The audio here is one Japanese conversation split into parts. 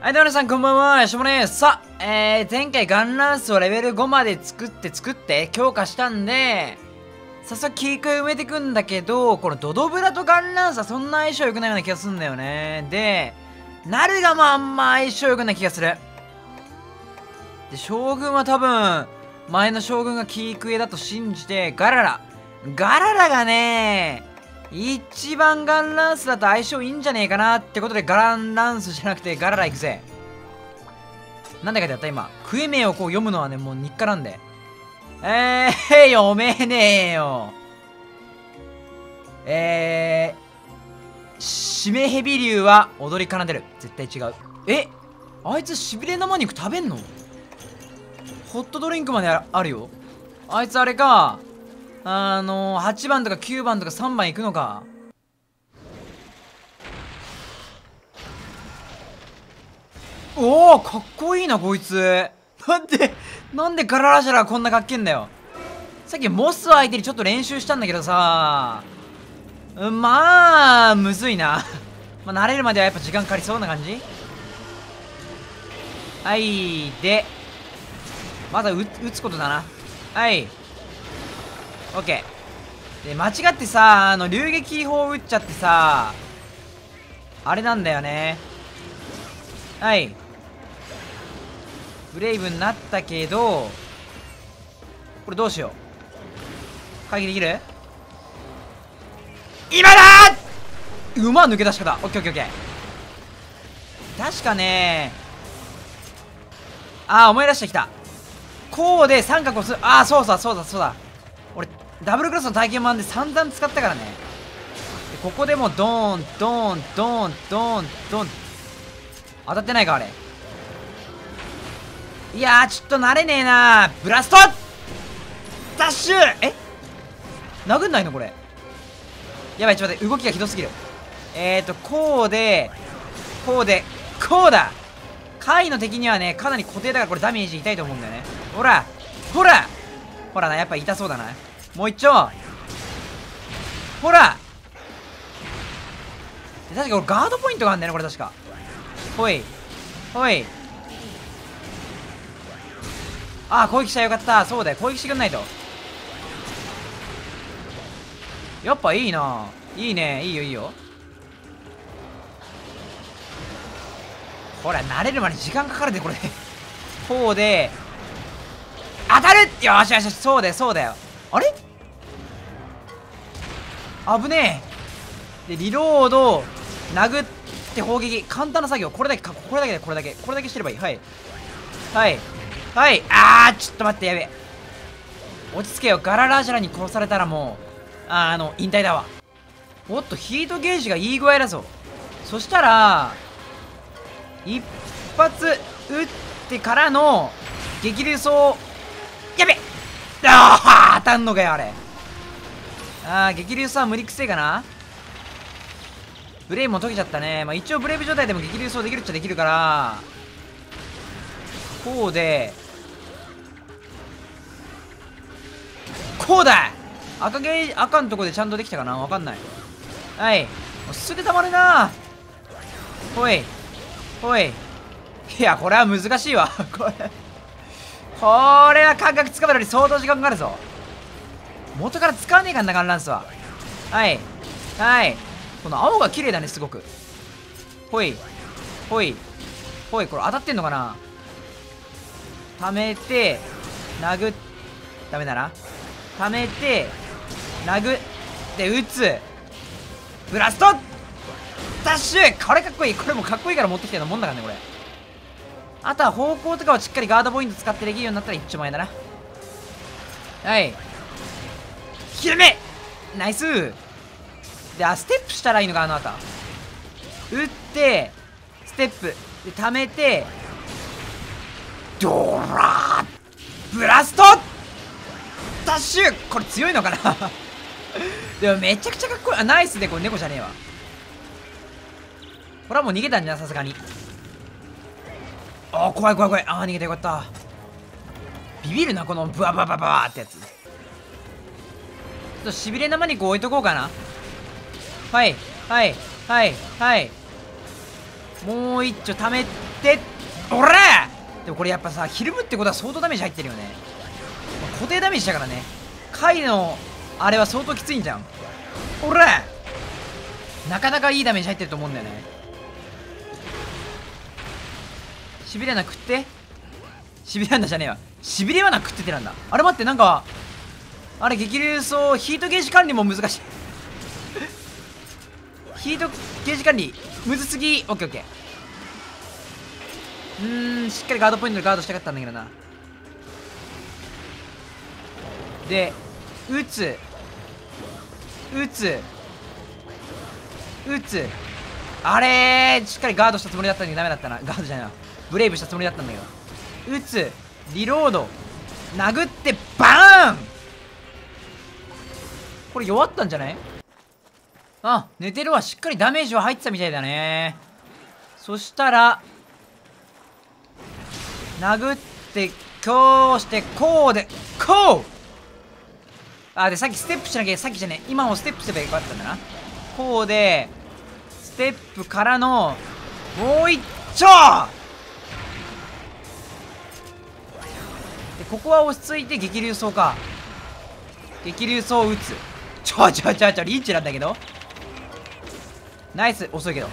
はい、どうも皆さんこんばんは、しもねさあ、えー、前回ガンランスをレベル5まで作って作って強化したんで、早速キーク埋めてくんだけど、このドドブラとガンランスはそんな相性良くないような気がするんだよね。で、ナルガもあんま相性良くない気がする。で、将軍は多分、前の将軍がキークエだと信じて、ガララ。ガララがね一番ガンランスだと相性いいんじゃねえかなってことでガランランスじゃなくてガララ行くぜ。なんでかってやった今。クエ名をこう読むのはね、もう日課なんで。えー、読めねえよ。えー、シメヘビ竜は踊り奏でる。絶対違う。えあいつしびれ生肉食べんの？ホットドリンクまであるよ。あいつあれか。あのー、8番とか9番とか3番行くのか。おおかっこいいなこいつ。なんでなんでガララジャラこんなかっけんだよ。さっきモス相手にちょっと練習したんだけどさ。まあむずいな。まあ慣れるまではやっぱ時間かかりそうな感じ。はいでまだ打つことだな。はい。オッケーで間違ってさあの流撃砲撃っちゃってさあれなんだよね。はい。ブレイブになったけどこれどうしよう。回避できる？今だ！うま抜け出し方。オッケーオッケーオッケー確かねああ思い出してきた。こうで三角をする。ああそうだそうだそうだ。ダブルクロスの体験版で散々使ったからね。でここでもドーンドーンドーンドーンドーン。当たってないかあれ。いやーちょっと慣れねえなブラスト!ダッシュ!え?殴んないのこれ。やばいちょっと待って。動きがひどすぎる。えーとこうでこうでこうだ。回の敵にはねかなり固定だからこれダメージ痛いと思うんだよね。ほらほら!ほらなやっぱ痛そうだな。もう一丁。ほら。確かこれガードポイントがあんだよねこれ確か。ほい。ほい。ああ攻撃したよかった。そうだよ。攻撃してくんないと。やっぱいいな。いいね。いいよいいよ。ほら慣れるまで時間かかるでこれ。こうで。当たる!よしよしよし。そうだよそうだよ。あれ?危ねえ。でリロード殴って砲撃。簡単な作業。これだけかこれだけでこれだけ。これだけしてればいい。はい。はい。はい。あーちょっと待ってやべ落ち着けよ。ガララジャラに殺されたらもうああの引退だわ。おっとヒートゲージがいい具合だぞ。そしたら一発撃ってからの激流走。やべああ当たんのかよあれ。ああ激流走は無理くせえかな。ブレイブも解けちゃったね。まあ一応ブレイブ状態でも激流走できるっちゃできるからこうでこうだ。赤ゲー赤のとこでちゃんとできたかな？わかんない。はい。もうすぐたまるな。ほい。ほい。いやこれは難しいわ。これこれは感覚つかめるのに相当時間かかるぞ。元から使わねえかんなガンランスは。はい。はい。この青が綺麗だねすごく。ほい。ほい。ほいこれ当たってんのかな？溜めて殴っダメだな。溜めて殴って撃つ。ブラスト!ダッシュ!これかっこいい。これもかっこいいから持ってきてるのもんだからねこれ。あとは方向とかをしっかりガードポイント使ってできるようになったら一丁前だな。はい。ひらめナイス。であステップしたらいいのかあの後。打ってステップ。で溜めてドラーブラスト。ダッシュ。これ強いのかな。でもめちゃくちゃかっこいい。あナイスでこれ猫じゃねえわ。これはもう逃げたんじゃさすがに。あ怖い怖い怖い。ああ逃げてよかった。ビビるなこのブワババババってやつ。っとしびれ生肉置いとこうかな。はいはいはいはい。もう一丁ためておら！でもこれやっぱさひるむってことは相当ダメージ入ってるよね。固定ダメージだからね。回のあれは相当きついんじゃん。おら！なかなかいいダメージ入ってると思うんだよね。しびれな食って？しびれなんだじゃねえわ。しびれはな食っててなんだ。あれ待ってなんかあれ激流走ヒートゲージ管理も難しい。ヒートゲージ管理むずすぎ。オッケーオッケー。うーんしっかりガードポイントでガードしたかったんだけどな。で打つ。打つ。打つ。あれしっかりガードしたつもりだったんだけどダメだったな。ガードじゃないなブレイブしたつもりだったんだけど。打つ。リロード。殴ってバーンこれ弱ったんじゃない？あ寝てるわ。しっかりダメージは入ってたみたいだね。そしたら殴ってこうしてこうでこう！あでさっきステップしなきゃさっきじゃね今もステップすればよかったんだな。こうでステップからのもう一丁！でここは落ち着いて激流走か。激流走を打つ。ちょちょちょちょリーチなんだけど。ナイス。遅いけど。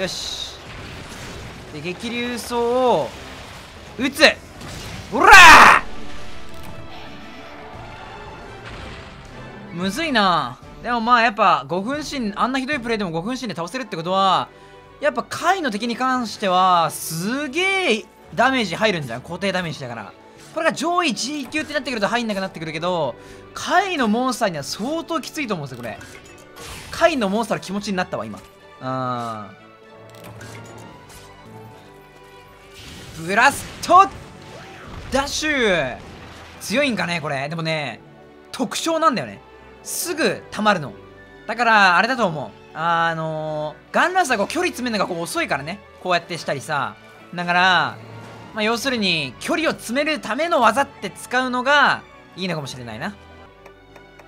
よし。で激流走を打つ。ほらむずいな。でもまあやっぱ5分芯あんなひどいプレイでも5分芯で倒せるってことはやっぱ回の敵に関してはすげえダメージ入るんじゃん固定ダメージだから。これが上位 G 級ってなってくると入んなくなってくるけど回のモンスターには相当きついと思うんですよこれ。回のモンスターの気持ちになったわ今。うんブラストダッシュ!強いんかねこれ。でもね特徴なんだよね。すぐ溜まるの。だからあれだと思う。あのー、ガンランスはこう距離詰めるのがこう遅いからね。こうやってしたりさ。だからまあ、要するに距離を詰めるための技って使うのがいいのかもしれないな。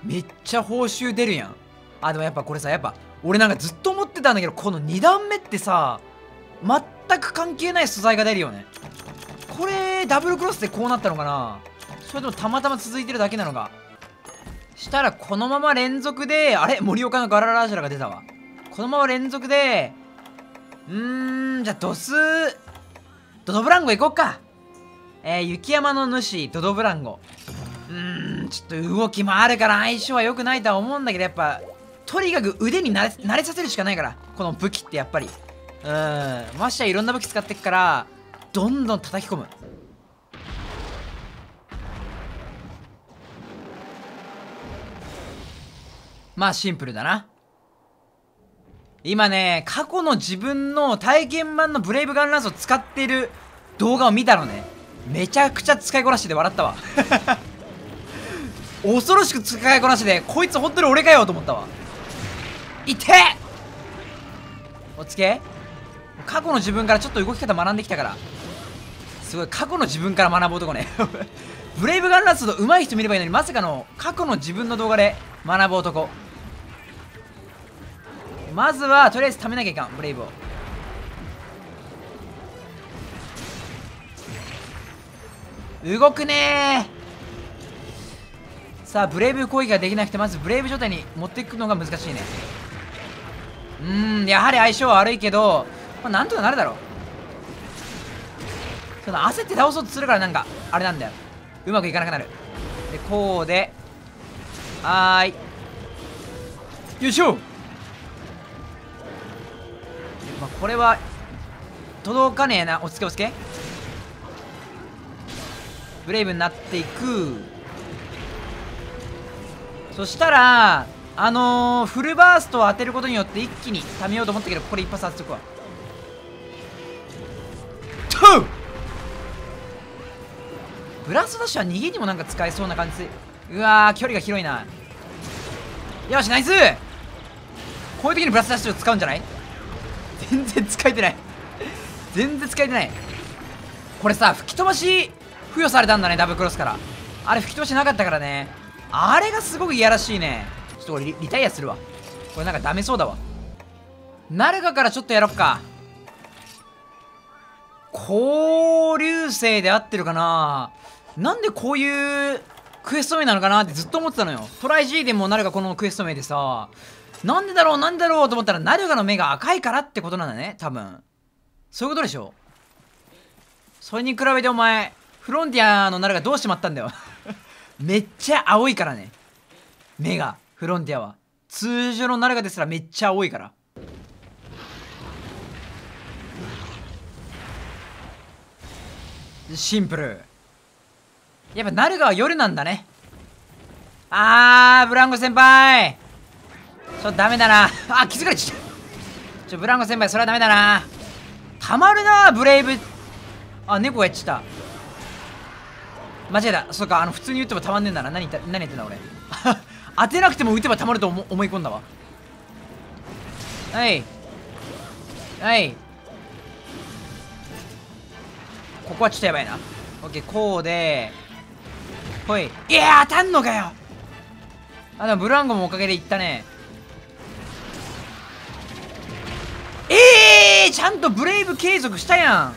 めっちゃ報酬出るやん。あでもやっぱこれさやっぱ俺なんかずっと思ってたんだけどこの2段目ってさ全く関係ない素材が出るよね。これダブルクロスでこうなったのかな。それともたまたま続いてるだけなのか。したらこのまま連続であれ？森岡のガララージャラが出たわ。このまま連続でうーんじゃあドスドドブランゴ行こっか。えー、雪山の主ドドブランゴ。うーんちょっと動きもあるから相性は良くないとは思うんだけどやっぱとにかく腕に慣れ慣れさせるしかないからこの武器ってやっぱり。うんましてやいろんな武器使ってっからどんどん叩き込む。まあシンプルだな。今ね過去の自分の体験版のブレイブガンランスを使っている動画を見たのね。めちゃくちゃ使いこなしてて笑ったわ。恐ろしく使いこなしててこいつ本当に俺かよと思ったわ。いておつけ。過去の自分からちょっと動き方学んできたから。すごい過去の自分から学ぶ男ね。ブレイブガンランスの上手い人見ればいいのにまさかの過去の自分の動画で学ぶ男まずはとりあえず貯めなきゃいかんブレイブを。動くねさあブレイブ攻撃ができなくてまずブレイブ状態に持っていくのが難しいね。うんやはり相性は悪いけど、まあ、なんとかなるだろう。その焦って倒そうとするからなんかあれなんだよ。うまくいかなくなる。でこうではーい。よいしょ。これは届かねえな。おつけおつけ。ブレイブになっていく。そしたらあのー、フルバーストを当てることによって一気にためようと思ったけどこれ一発当てとくわ。トゥブラストダッシュは逃げにもなんか使えそうな感じ。うわー距離が広いな。よしナイス！こういう時にブラストダッシュを使うんじゃない？全然使えてない。全然使えてない。これさ吹き飛ばし付与されたんだねダブルクロスから。あれ吹き飛ばしなかったからね。あれがすごくいやらしいね。ちょっとこれリタイアするわ。これなんかダメそうだわ。ナルガからちょっとやろっか。交流星で合ってるかな。なんでこういうクエスト名なのかなってずっと思ってたのよ。トライ G でもなるがこのクエスト名でさ。なんでだろうなんでだろうと思ったらナルガの目が赤いからってことなんだね多分。そういうことでしょそれに比べてお前フロンティアのナルガどうしまったんだよ。めっちゃ青いからね。目がフロンティアは。通常のナルガですらめっちゃ青いから。シンプル。やっぱナルガは夜なんだね。あーブランコ先輩。ちょっとダメだな。あ気づかれちゃった。ちょブランコ先輩それはダメだな。たまるなブレイブ。あ猫がやっちゃった。間違えた。そうかあの普通に打ってもたまんねえんだな。何言った何言ってんだ俺。当てなくても打てばたまると思思い込んだわ。はい。はい。ここはちょっとやばいな。オッケーこうで。ほい。いや当たんのかよ。あでもブランコもおかげでいったね。ちゃんとブレイブ継続したやん。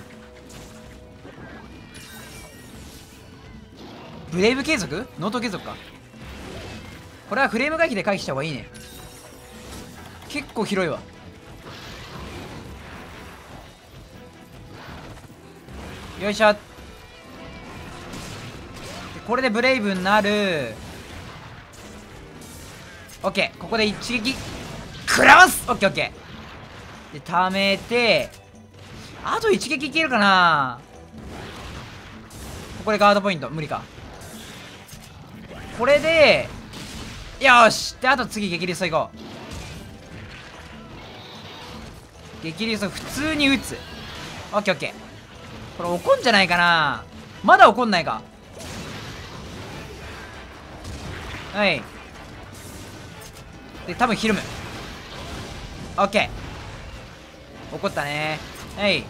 ブレイブ継続？納刀継続か。これはフレーム回避で回避した方がいいね。結構広いわ。よいしょ。これでブレイブになる。オッケー。ここで一撃。食らわす！オッケーオッケー。で溜めてあと一撃いけるかな。ここでガードポイント。無理か。これでよし。であと次激リストいこう。激リスト普通に打つ。オッケーオッケー。これ怒んじゃないかな。まだ怒んないか。はい。で多分ひるむ。オッケー。怒ったね。はい。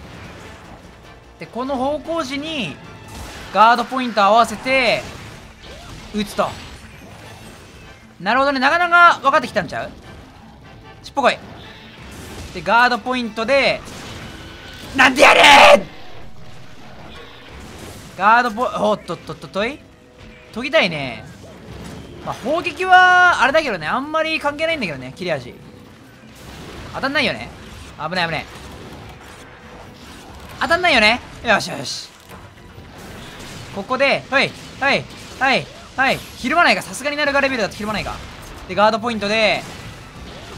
でこの方向時にガードポイント合わせて打つと。なるほどね。なかなか分かってきたんちゃう？しっぽこい。でガードポイントでなんでやれガードポおっとっとっととい研ぎたいね。まあ砲撃はあれだけどね。あんまり関係ないんだけどね切れ味。当たんないよね。危ない危ない。当たんないよね。よしよし。ここではいはいはいはい。ひるまないか。さすがになるがレベルだとひるまないか。でガードポイントで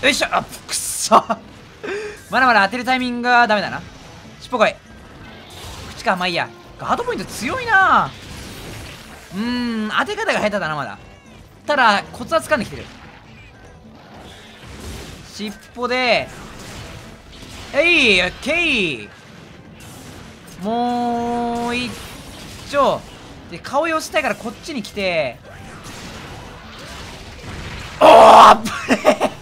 よいしょ。あくっそ。まだまだ当てるタイミングがダメだな。しっぽこい。口か。まあいいや。ガードポイント強いな。うーん当て方が下手だなまだ。ただコツは掴んできてる。尻尾でえいオッケー。もう一丁。で顔寄せたいからこっちに来て。おおあっぶね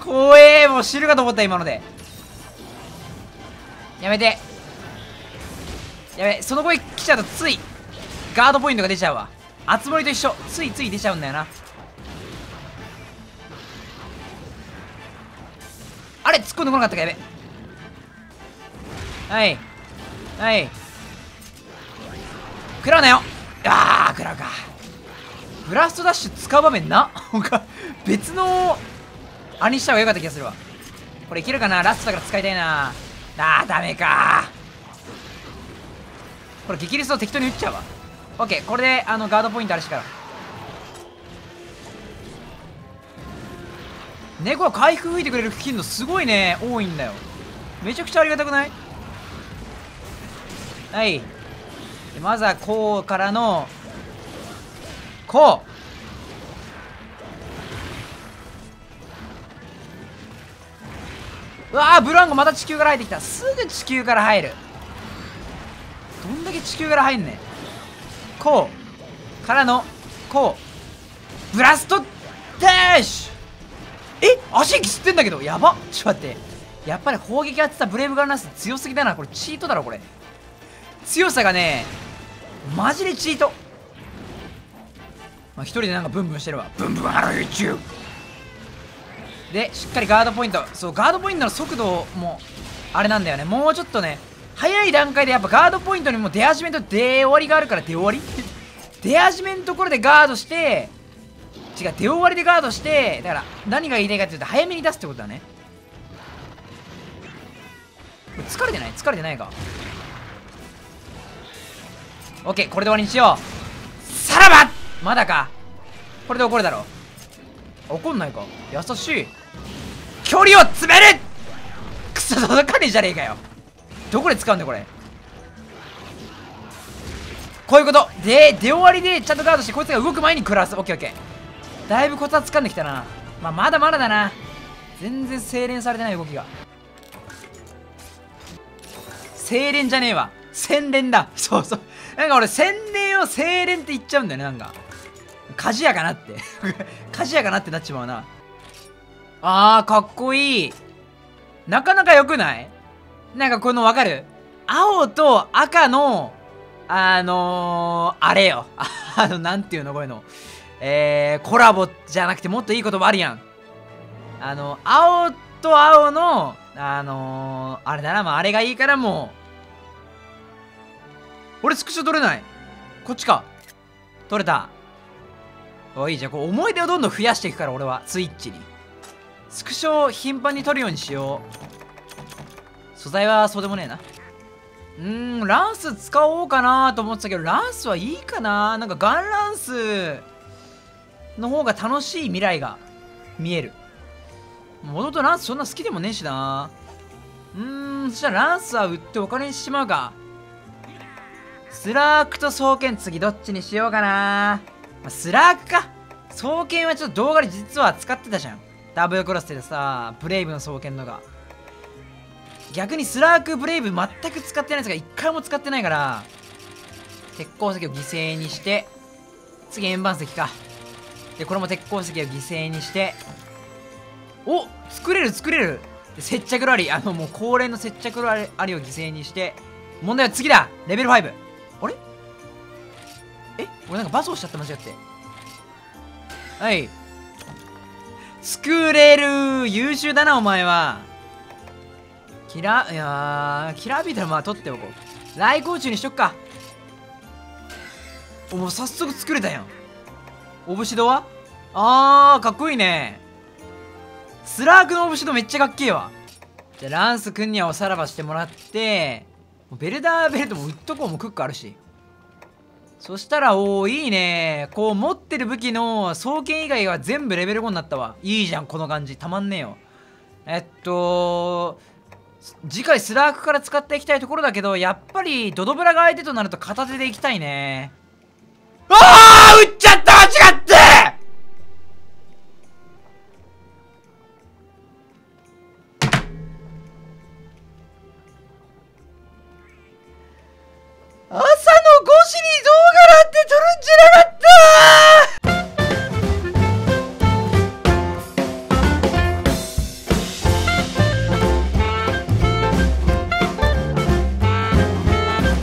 怖えもう知るかと思った今ので。やめて。やべその声来ちゃうとつい。ガードポイントが出ちゃうわ。あつ森と一緒。ついつい出ちゃうんだよな。あれ突っ込んでこなかったかやべ。はい。はい。食らうなよ。ああ食らうか。ブラストダッシュ使う場面な？他別のあにした方がよかった気がするわ。これいけるかな？ラストだから使いたいな。あーダメか。これ激リスト適当に打っちゃうわ。オッケー。これであのガードポイントあるしから。猫は回復吹いてくれる頻度すごいね。多いんだよ。めちゃくちゃありがたくない？はい。まずはこうからのこうう。わーブランコまた地球から入ってきた。すぐ地球から入る。どんだけ地球から入んねん。こう。からのこう。ブラストダッシュ！え足息吸ってんだけどやば。ちょっと待って。やっぱり砲撃やってたブレイブガンラス強すぎだな。これチートだろこれ。強さがねマジでチート。まあ、一人でなんかブンブンしてるわ。ブンブンハロー YouTube でしっかりガードポイント。そうガードポイントの速度もあれなんだよね。もうちょっとね早い段階でやっぱガードポイントにも出始めと出終わりがあるから出終わり？出始めのところでガードして違う出終わりでガードしてだから何が言いたいかっていうと早めに出すってことだね。疲れてない？疲れてないか。オッケーこれで終わりにしよう。さらば！まだか？これで怒るだろ怒んないか？優しい。距離を詰める！くそ届かねえじゃねえかよ。どこで使うんだこれ？こういうこと。で出終わりでちゃんとガードしてこいつが動く前に食らわす。オッケーオッケーだいぶコツは掴んできたな。まあまだまだだな。全然精錬されてない動きが。精錬じゃねえわ。洗練だ。そうそう。なんか俺洗練を精錬って言っちゃうんだよねなんか。鍛冶屋かなって。鍛冶屋かなってなっちまうな。あーかっこいい。なかなか良くない？なんかこのわかる？青と赤のあのー、あれよ。あのなんていうのこういうの。えー、コラボじゃなくてもっといい言葉あるやん。あの青と青のあのー、あれだなまああれがいいからもう。俺スクショ撮れない。こっちか。撮れた。おいいじゃんこう思い出をどんどん増やしていくから俺は。スイッチに。スクショを頻繁に撮るようにしよう。素材はそうでもねえな。うーんランス使おうかなと思ってたけどランスはいいかな。なんかガンランスの方が楽しい未来が見える。もともとランスそんな好きでもねえしな。うーんそしたらランスは売ってお金にしまうか。スラークと双剣次どっちにしようかな、ま、スラークか。双剣はちょっと動画で実は使ってたじゃん。ダブルクロスでさブレイブの双剣のが。逆にスラークブレイブ全く使ってないですが一回も使ってないから鉄鉱石を犠牲にして次円盤石か。でこれも鉄鉱石を犠牲にしてお作れる作れる。接着ラリあのもう恒例の接着ラリを犠牲にして問題は次だ。レベル5あれ？え？俺なんかバスをしちゃった間違って。はい。作れる。優秀だなお前は。キラいやキラービートルまあ取っておこう。来光中にしとくか。おもう早速作れたやん。オブシドは？あーかっこいいね。スラークのオブシドめっちゃかっけえわ。じゃあランスくんにはおさらばしてもらってベルダーベルトも売っとこうもクックあるし。そしたらおおいいね。こう持ってる武器の双剣以外は全部レベル5になったわ。いいじゃんこの感じ。たまんねえよ。えっと次回スラークから使っていきたいところだけどやっぱりドドブラが相手となると片手でいきたいね。ああ撃っちゃった間違って